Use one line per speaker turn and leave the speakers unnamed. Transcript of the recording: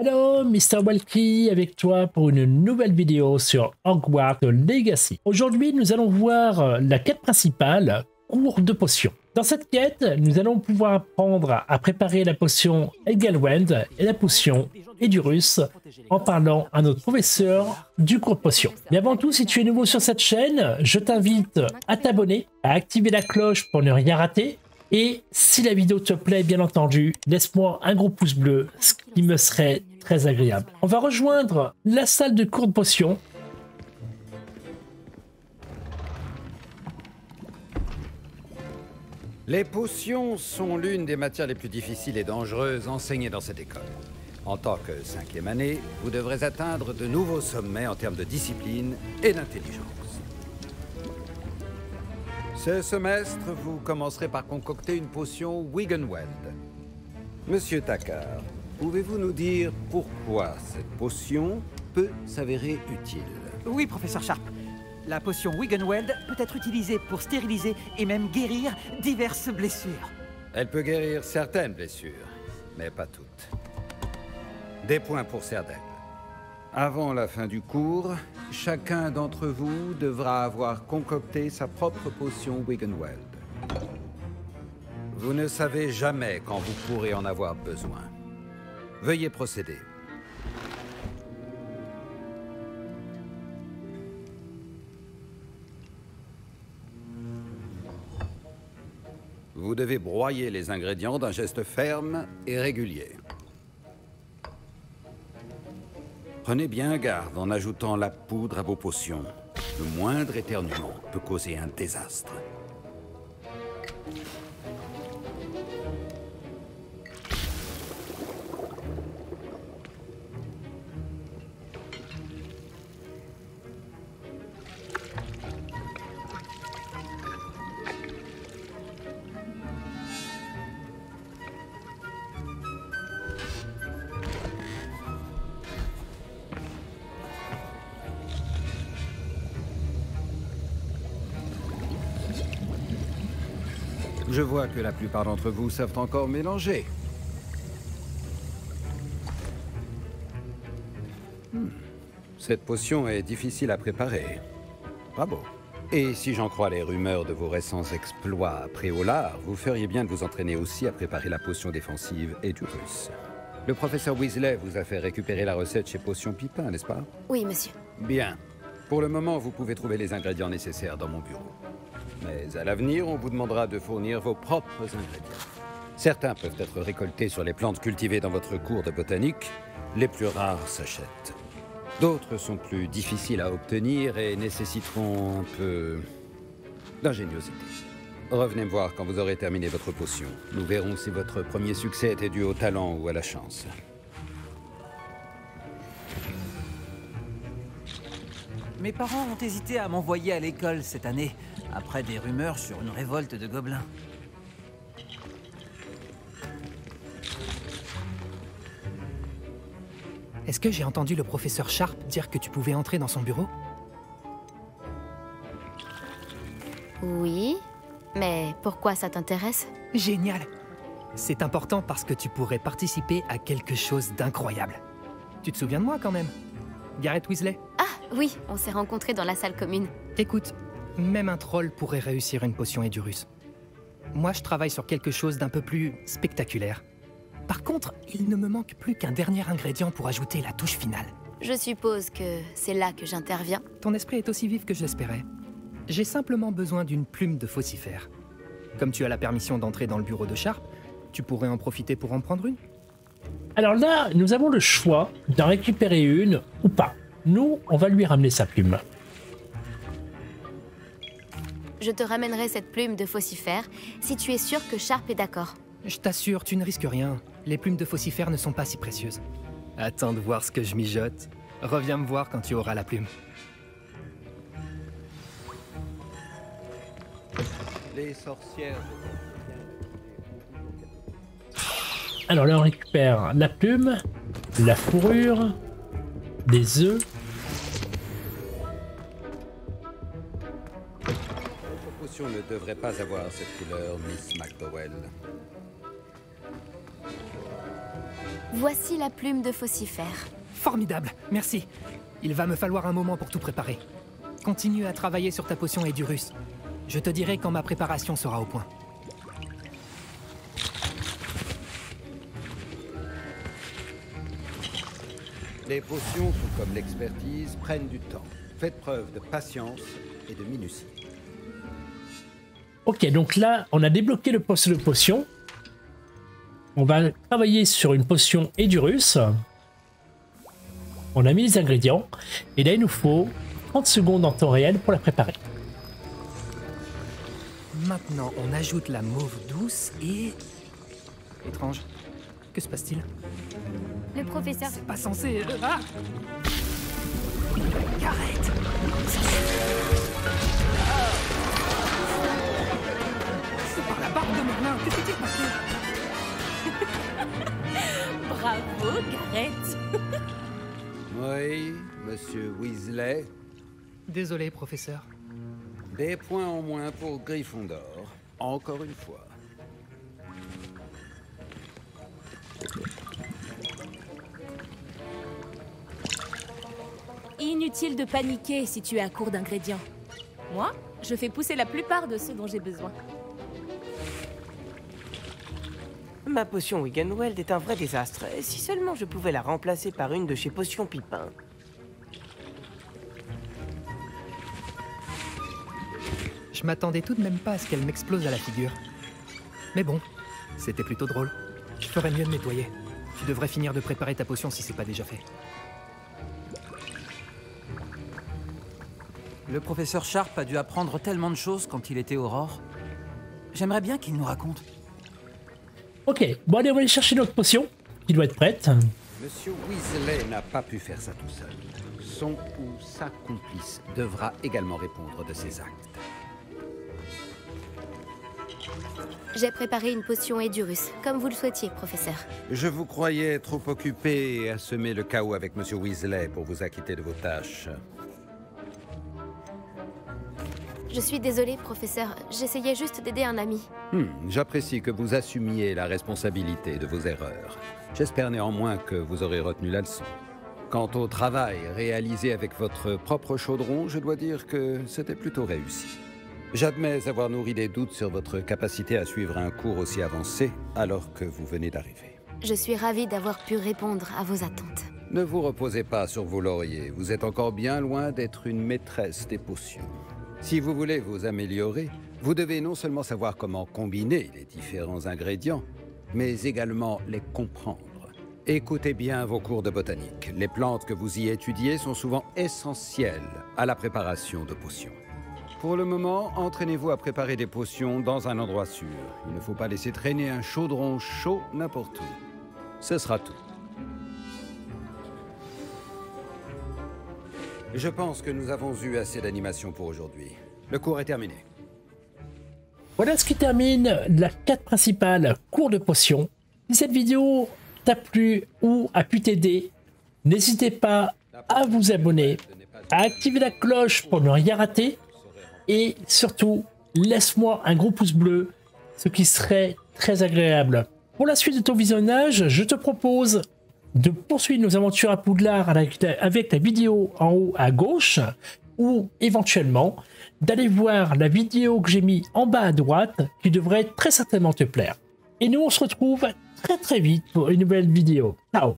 Hello, Mr. Walkie avec toi pour une nouvelle vidéo sur Hogwarts Legacy. Aujourd'hui, nous allons voir la quête principale, cours de potions. Dans cette quête, nous allons pouvoir apprendre à préparer la potion Egelwend et la potion Edurus en parlant à notre professeur du cours de potions. Mais avant tout, si tu es nouveau sur cette chaîne, je t'invite à t'abonner, à activer la cloche pour ne rien rater et si la vidéo te plaît, bien entendu, laisse-moi un gros pouce bleu, ce qui me serait On va rejoindre la salle de cours de potions.
Les potions sont l'une des matières les plus difficiles et dangereuses enseignées dans cette école. En tant que cinquième année, vous devrez atteindre de nouveaux sommets en termes de discipline et d'intelligence. Ce semestre, vous commencerez par concocter une potion Wiggenweld. Monsieur Takar, pouvez-vous nous dire pourquoi cette potion peut s'avérer utile
Oui, professeur Sharp. La potion Wiggenweld peut être utilisée pour stériliser et même guérir diverses blessures.
Elle peut guérir certaines blessures, mais pas toutes. Des points pour Serdaigle. Avant la fin du cours, chacun d'entre vous devra avoir concocté sa propre potion Wiggenweld. Vous ne savez jamais quand vous pourrez en avoir besoin. Veuillez procéder. Vous devez broyer les ingrédients d'un geste ferme et régulier. Prenez bien garde en ajoutant la poudre à vos potions. Le moindre éternuement peut causer un désastre. Je vois que la plupart d'entre vous savent encore mélanger. Hmm. Cette potion est difficile à préparer. Bravo. Et si j'en crois les rumeurs de vos récents exploits à Préolard, vous feriez bien de vous entraîner aussi à préparer la potion défensive et du russe. Le professeur Weasley vous a fait récupérer la recette chez Potion Pipin, n'est-ce pas?
Oui, monsieur.
Bien. Pour le moment, vous pouvez trouver les ingrédients nécessaires dans mon bureau. Mais à l'avenir, on vous demandera de fournir vos propres ingrédients. Certains peuvent être récoltés sur les plantes cultivées dans votre cours de botanique. Les plus rares s'achètent. D'autres sont plus difficiles à obtenir et nécessiteront un peu d'ingéniosité. Revenez me voir quand vous aurez terminé votre potion. Nous verrons si votre premier succès était dû au talent ou à la chance.
Mes parents ont hésité à m'envoyer à l'école cette année, après des rumeurs sur une révolte de gobelins.
Est-ce que j'ai entendu le professeur Sharp dire que tu pouvais entrer dans son bureau?
Oui, mais pourquoi ça t'intéresse?
Génial C'est important parce que tu pourrais participer à quelque chose d'incroyable. Tu te souviens de moi quand même? Gareth Weasley?
Ah oui, on s'est rencontrés dans la salle commune.
Écoute, même un troll pourrait réussir une potion Edurus. Moi, je travaille sur quelque chose d'un peu plus spectaculaire. Par contre, il ne me manque plus qu'un dernier ingrédient pour ajouter la touche finale.
Je suppose que c'est là que j'interviens.
Ton esprit est aussi vif que je l'espérais. J'ai simplement besoin d'une plume de faucifère. Comme tu as la permission d'entrer dans le bureau de Sharp, tu pourrais en profiter pour en prendre une
Alors là, nous avons le choix d'en récupérer une ou pas. Nous, on va lui ramener sa plume.
Je te ramènerai cette plume de faucifère si tu es sûr que Sharp est d'accord.
Je t'assure, tu ne risques rien. Les plumes de faucifère ne sont pas si précieuses. Attends de voir ce que je mijote. Reviens me voir quand tu auras la plume.
Les sorcières.
Alors là, on récupère la plume, la fourrure, des œufs.
Ne devrait pas avoir cette couleur, Miss McDowell.
Voici la plume de Faucifère.
Formidable, merci. Il va me falloir un moment pour tout préparer. Continue à travailler sur ta potion Edurus. Je te dirai quand ma préparation sera au point.
Les potions, tout comme l'expertise, prennent du temps. Faites preuve de patience et de minutie.
Ok, donc là, on a débloqué le poste de potion. On va travailler sur une potion Edurus. On a mis les ingrédients. Et là, il nous faut 30 secondes en temps réel pour la préparer.
Maintenant, on ajoute la mauve douce et... Étrange. Que se passe-t-il?
Le professeur...
C'est pas censé... euh, Ah Arrête
Bravo, Gareth
Oui, monsieur Weasley.
Désolé, professeur.
Des points en moins pour Gryffondor. Encore une fois.
Inutile de paniquer si tu es à court d'ingrédients. Moi, je fais pousser la plupart de ceux dont j'ai besoin.
Ma potion Wiggenweld est un vrai désastre. Si seulement je pouvais la remplacer par une de chez Potion Pipin.
Je m'attendais tout de même pas à ce qu'elle m'explose à la figure. Mais bon, c'était plutôt drôle. Je ferais mieux de nettoyer. Tu devrais finir de préparer ta potion si c'est pas déjà fait.
Le professeur Sharp a dû apprendre tellement de choses quand il était Aurore. J'aimerais bien qu'il nous raconte.
Ok, bon allez, on va aller chercher notre potion. Qui doit être prête.
Monsieur Weasley n'a pas pu faire ça tout seul. Son ou sa complice devra également répondre de ses actes.
J'ai préparé une potion Edurus, comme vous le souhaitiez, professeur.
Je vous croyais trop occupé à semer le chaos avec Monsieur Weasley pour vous acquitter de vos tâches.
Je suis désolée, professeur. J'essayais juste d'aider un ami.
Hmm, J'apprécie que vous assumiez la responsabilité de vos erreurs. J'espère néanmoins que vous aurez retenu la leçon. Quant au travail réalisé avec votre propre chaudron, je dois dire que c'était plutôt réussi. J'admets avoir nourri des doutes sur votre capacité à suivre un cours aussi avancé alors que vous venez d'arriver.
Je suis ravie d'avoir pu répondre à vos attentes.
Ne vous reposez pas sur vos lauriers, vous êtes encore bien loin d'être une maîtresse des potions. Si vous voulez vous améliorer, vous devez non seulement savoir comment combiner les différents ingrédients, mais également les comprendre. Écoutez bien vos cours de botanique. Les plantes que vous y étudiez sont souvent essentielles à la préparation de potions. Pour le moment, entraînez-vous à préparer des potions dans un endroit sûr. Il ne faut pas laisser traîner un chaudron chaud n'importe où. Ce sera tout. Je pense que nous avons eu assez d'animation pour aujourd'hui. Le cours est terminé.
Voilà ce qui termine la quête principale, cours de potion. Si cette vidéo t'a plu ou a pu t'aider, n'hésitez pas à vous abonner, à activer la cloche pour ne rien rater et surtout, laisse-moi un gros pouce bleu, ce qui serait très agréable. Pour la suite de ton visionnage, je te propose de poursuivre nos aventures à Poudlard avec la, vidéo en haut à gauche ou éventuellement d'aller voir la vidéo que j'ai mis en bas à droite qui devrait très certainement te plaire. Et nous on se retrouve très très vite pour une nouvelle vidéo. Ciao